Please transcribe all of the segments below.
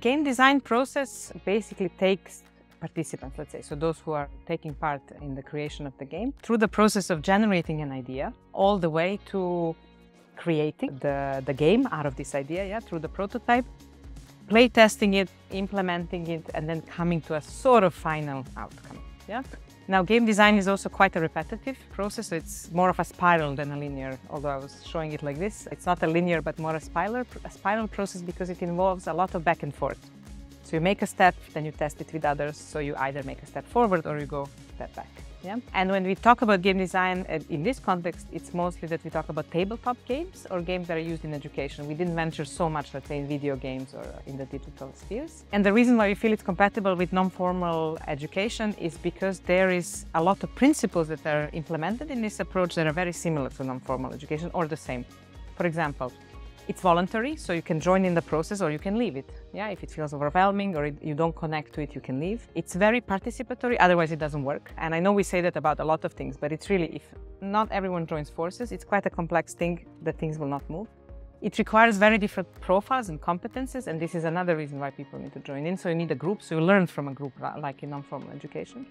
Game design process basically takes participants, let's say, so those who are taking part in the creation of the game, through the process of generating an idea, all the way to creating the, the game out of this idea, yeah, through the prototype, play testing it, implementing it, and then coming to a sort of final outcome, yeah. Now, game design is also quite a repetitive process. So it's more of a spiral than a linear, although I was showing it like this. It's not a linear, but more a spiral, a spiral process because it involves a lot of back and forth. So you make a step, then you test it with others. So you either make a step forward or you go back. Yeah? And when we talk about game design uh, in this context, it's mostly that we talk about tabletop games or games that are used in education. We didn't venture so much, let's say, in video games or in the digital spheres. And the reason why we feel it's compatible with non-formal education is because there is a lot of principles that are implemented in this approach that are very similar to non-formal education or the same. For example, it's voluntary, so you can join in the process or you can leave it. Yeah, if it feels overwhelming or it, you don't connect to it, you can leave. It's very participatory, otherwise it doesn't work. And I know we say that about a lot of things, but it's really, if not everyone joins forces, it's quite a complex thing that things will not move. It requires very different profiles and competences, and this is another reason why people need to join in. So you need a group, so you learn from a group, like in non-formal education.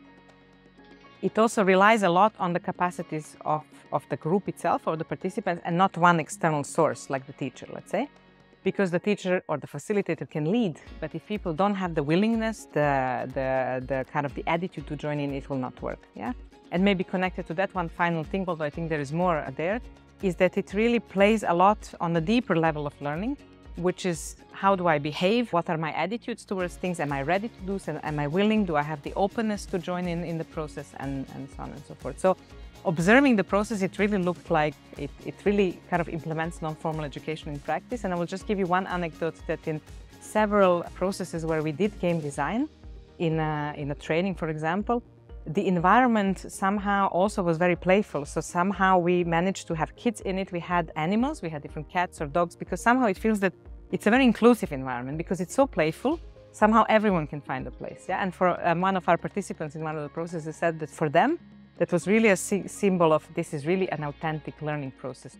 It also relies a lot on the capacities of, of the group itself or the participants and not one external source like the teacher, let's say. Because the teacher or the facilitator can lead, but if people don't have the willingness, the, the, the kind of the attitude to join in, it will not work, yeah? And maybe connected to that one final thing, although I think there is more there, is that it really plays a lot on the deeper level of learning which is how do I behave? What are my attitudes towards things? Am I ready to do so? Am I willing? Do I have the openness to join in in the process and, and so on and so forth? So observing the process, it really looked like it, it really kind of implements non-formal education in practice. And I will just give you one anecdote that in several processes where we did game design, in a, in a training, for example, the environment somehow also was very playful. So somehow we managed to have kids in it. We had animals, we had different cats or dogs, because somehow it feels that it's a very inclusive environment because it's so playful. Somehow everyone can find a place. Yeah. And for um, one of our participants in one of the processes said that for them, that was really a symbol of this is really an authentic learning process.